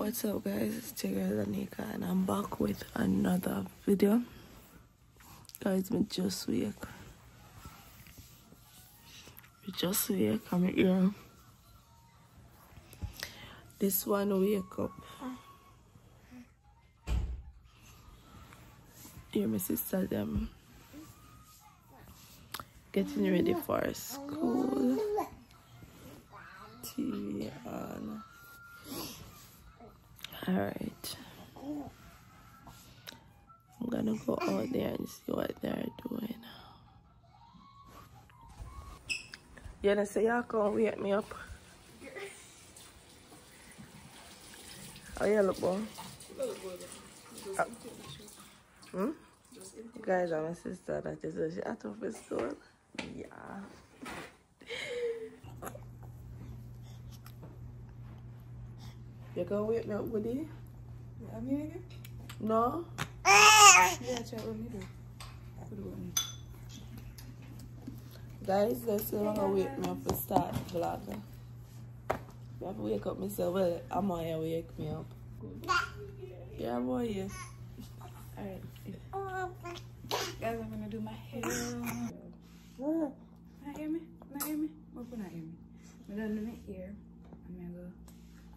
What's up guys, it's Tigger Lanika and I'm back with another video. Guys, me just wake. We just wake, I'm here. This one wake up. Here my sister them getting ready for school. TV on. Alright. I'm gonna go out there and see what they're doing. You gonna say y'all come wake me up? Oh yeah, look boy. Uh, hmm? Guys, I'm my sister that is she out of school. Yeah. You gonna wake me up, Woody? I'm here again? No? Yeah, chat with me though. What do you want me? Guys, they still gonna wake me up to start the vlog. You have to wake up myself. Well, I'm on here wake me up. Yeah, boy, yeah. Alright. Guys, I'm gonna do my hair. Not hear me? Not hear me? What not hear me? I'm gonna do my hair.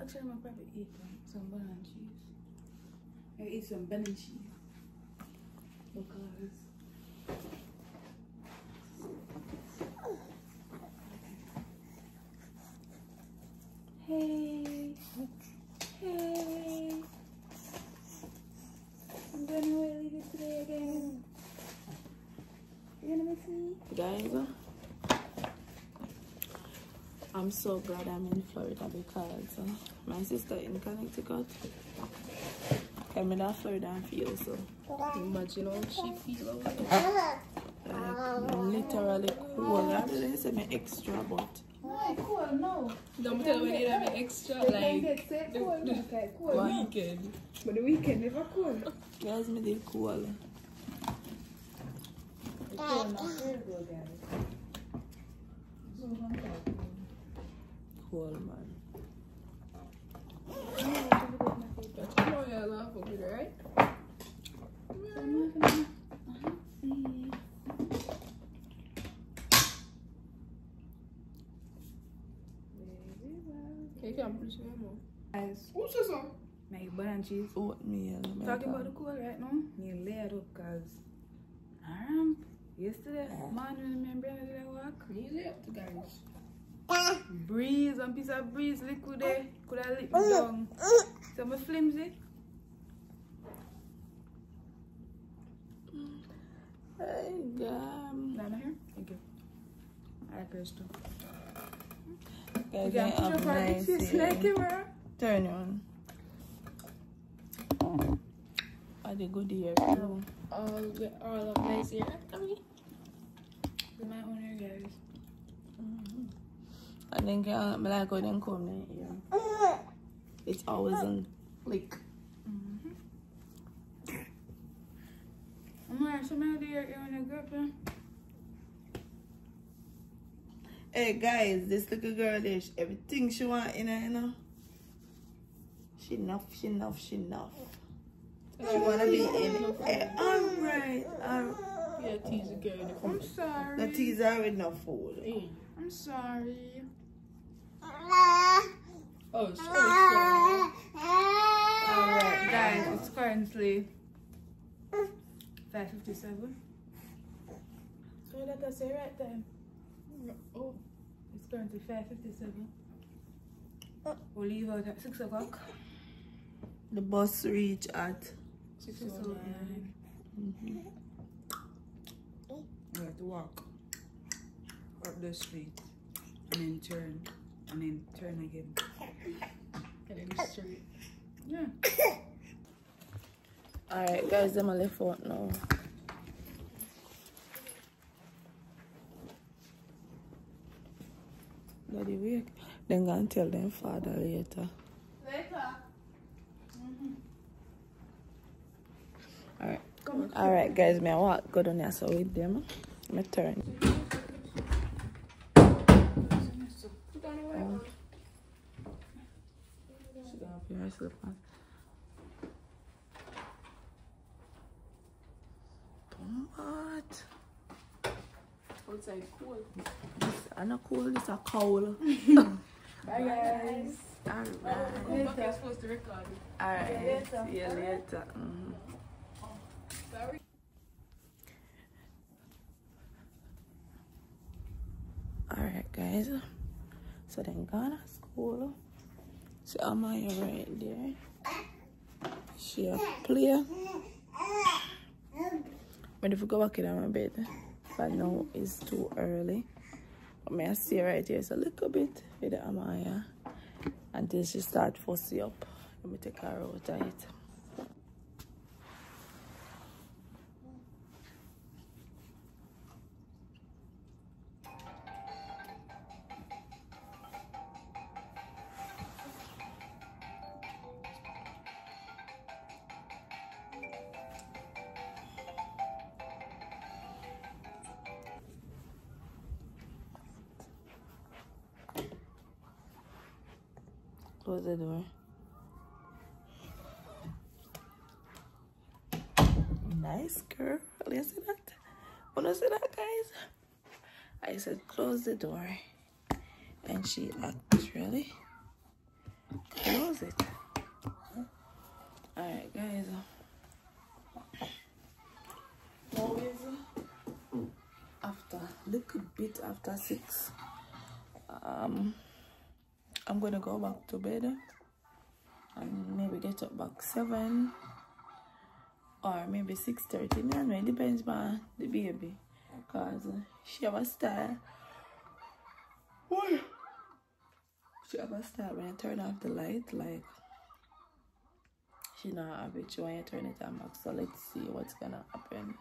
Actually, I'm gonna probably eat some banana cheese. I'm gonna eat some banana cheese. Because. Hey. I'm gonna really leave it today again. You gonna miss me? Guys, uh, I'm so glad I'm in Florida because uh, my sister in Connecticut. I'm in Florida and feel so. Imagine how she feel over there. Like, literally cool. I didn't say me extra, but No, cool, no. Don't tell me they have an extra like like, say cool, no, okay, cool, Why? weekend. But the weekend never cool. guys, me did cool. Cool, not very good. So, I'm sorry. Cool, man. That's why I love it, right? Okay, I'm pretty sure more. Guys, Who's this one? make banana cheese. Oatmeal. my Talking about the cool right now, me lay it up because um, yesterday morning when me and Brenda did a walk, Easy up to guys. Breeze, one piece of breeze liquid there, could I lit me down. So my uh, uh. flimsy. Eh? Hey, um, Down here. Thank you. I like yours too. guys, You I can push have up our nice face like camera. Turn on. I did good here too. All all of nice here. Tommy. With my own hair, guys. I think uh, me like how them come in. It's always on flick. I'm wearing some of the in a grip. eh? Hey guys, this little girl there, she- everything she want in her, you know. She enough, she enough, she enough. She wanna be in. Hey, alright, alright. Yeah, tease a girl. I'm sorry. The teas are with no I'm sorry. Oh, it's so Alright, guys, it's currently 5.57. So that I say right time. Oh, It's currently 5.57. We'll leave out at 6 o'clock. The bus reach at. 6 o'clock. nine. Mm-hmm. We have to walk up the street and then turn and then turn again. And then it's straight. Yeah. Alright, guys, them a left out now. Daddy wake. Then gonna tell them father later. Later. Mm-hmm. Alright. Alright, guys, me I walk go down there so with them. Me turn. Put on the white one. She gonna your slippers. What? Outside cool. This I not cool, this a cowl. Bye guys. Alright. Come back, you're supposed to record. Alright. See you later. Mhm. Sorry. Alright, guys. So then gone to school. So Amaya right there. She a play. But if we go back in my bed, but now it's too early. But may I see right here it's a little bit with Amaya until she start fussy up. Let me take her out of it. Close the door. Nice girl. You see that? Wanna see that, guys? I said close the door. And she actually closed it. Alright, guys. Is after little bit after six. Um I'm gonna go back to bed and maybe get up back seven or maybe six thirty. I don't know. It depends on the baby, cause she have a style. Why? She have a style when I turn off the light, like she not have it. When you turn it on back. So let's see what's gonna happen.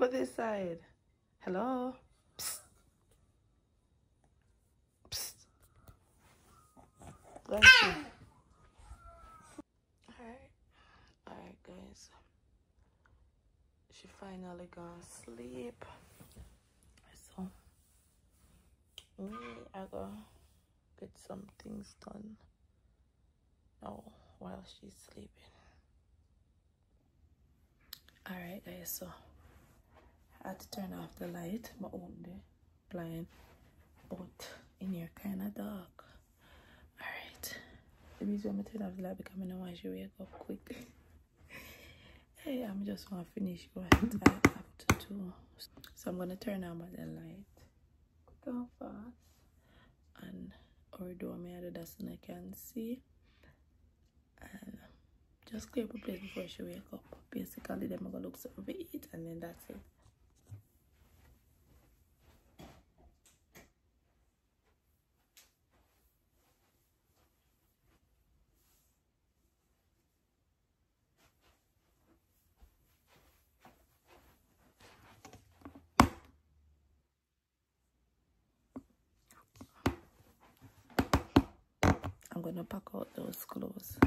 Look this side. Hello. Psst. Psst. Alright. Alright, guys. She finally gonna sleep. So, me, I go get some things done now while she's sleeping. Alright, guys, so I had to turn off the light, my own the blind, but in here kind of dark. Alright, the reason I'm turn off the light because I don't to wake up quick. hey, I'm just to finish what I have to do. So I'm gonna turn on the light, go fast, and or do me other that so I can see, and just clear up the place before she wake up. Basically, then I'm gonna look something to eat, and then that's it. I'm gonna pack out those clothes.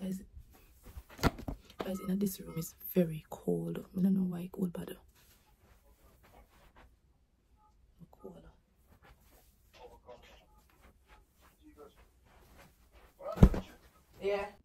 Guys, guys, in this room is very cold. I don't know why cold, but uh, cold. Yeah.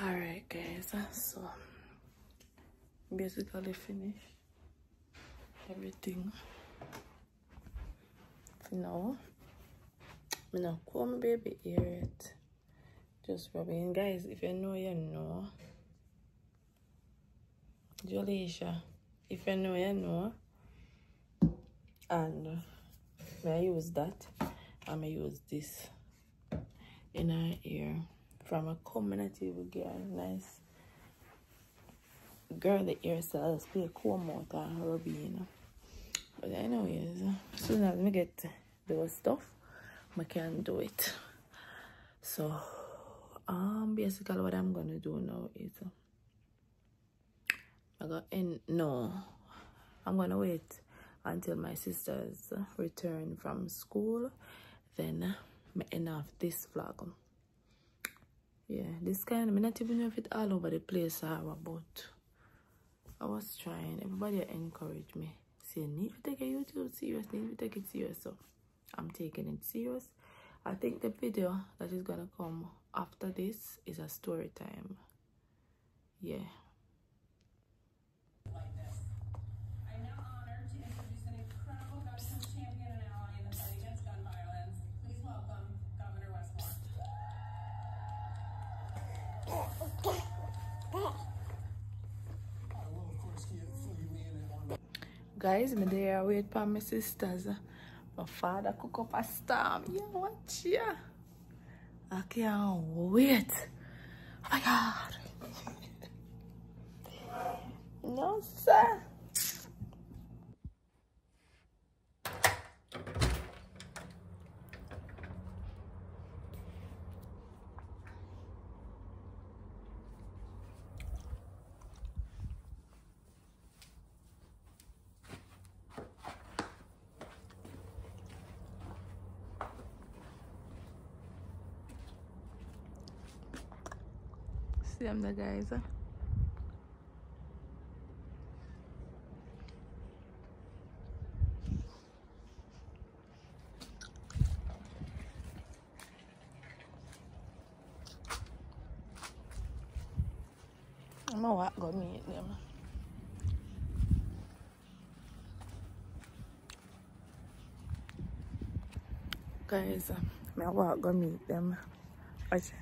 Alright guys, so um, basically finished everything for now. I'm gonna comb baby ear it. Just rubbing guys, if you know you know. Jolisha, if you know you know. And uh, may I use that. I may use this in her ear from a community we get a nice girl the ear cells play a comb out and rubby, you know. But anyways, soon as we get those stuff, we can do it. So um basically what I'm gonna do now is uh, I got in no I'm gonna wait until my sisters return from school then I end off this vlog yeah this kind of me not even know if it all over the place or but I was trying everybody encouraged me say need to take a YouTube serious need to take it serious. So I'm taking it serious. I think the video that is gonna come after this is a story time. Yeah guys me there wait for my sisters. My father cook up a storm. Yeah watch yeah. I can't wait. Oh my god. No sir See them the guys. I'm gonna walk go meet them. Guys, I'm gonna meet them. Watch.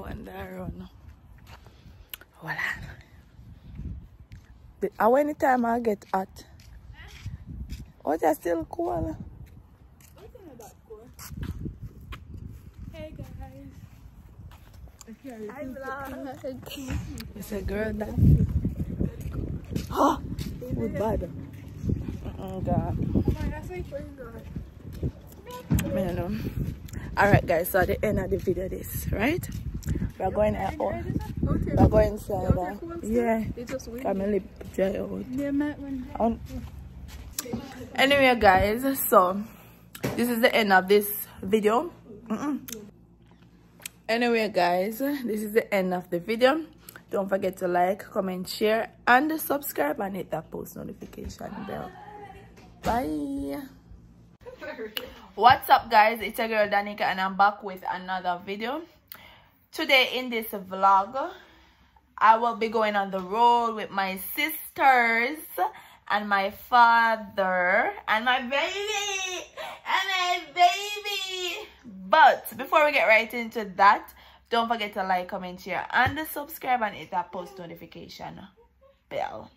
Go on there run. Voila. The- How anytime I get hot? Oh, it's still cool. Hey guys. Hi vlog. It's a girl that. Oh, with bad. Oh God. Man, um, Alright guys, so at the end of the video this, right? We're going out. We're going inside. Uh, yeah. It's just weird. Come and lip dry out. They met when Um, Anyway, guys, so this is the end of this video. Mm-mm. Anyway, guys, this is the end of the video. Don't forget to like, comment, share, and subscribe and hit that post notification bell. Bye. What's up, guys? It's your girl Danica, and I'm back with another video. Today, in this vlog, I will be going on the road with my sisters and my father and my baby and my baby. But before we get right into that, don't forget to like, comment, share, and subscribe and hit that post notification bell.